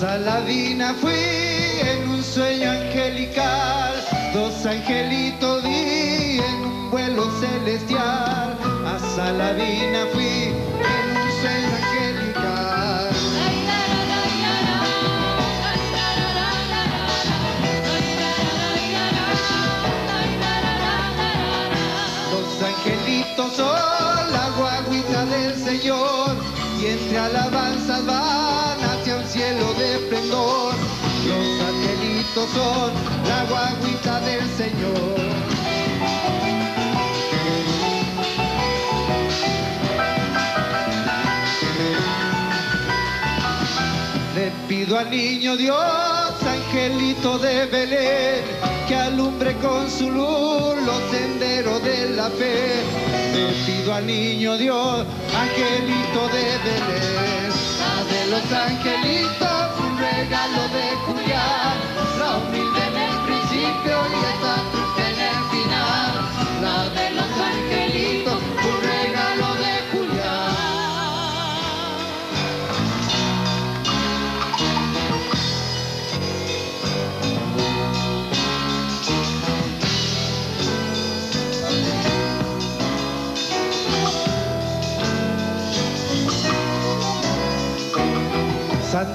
Saladina fui en un sueño angelical, dos angelitos vi en un vuelo celestial. A Saladina fui Angelitos son la guaguita del Señor y entre alabanzas van hacia un cielo de esplendor. Los angelitos son la guaguita del Señor. Le pido al niño Dios, angelito de Belén, que alumbre con su luz los senderos de la fe. Le pido al niño Dios, angelito de Belén, la de los angelitos, un regalo de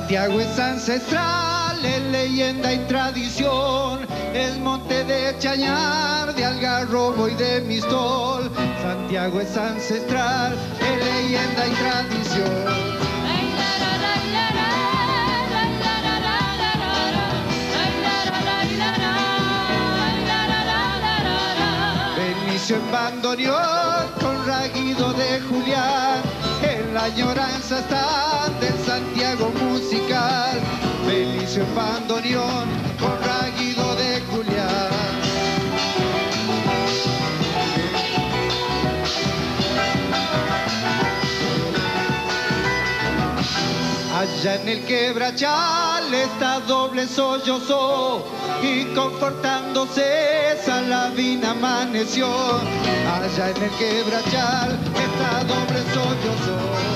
Santiago es ancestral, es leyenda y tradición, es monte de Chañar, de Algarrobo y de Mistol. Santiago es ancestral, es leyenda y tradición. Benicio en bandoneón con raguido añoranza está del Santiago musical. Benicio en con raguido de Julián. Allá en el quebrachal está doble sollozo y confortándose Salavina amaneció. Allá en el quebrachal está doble sollozo.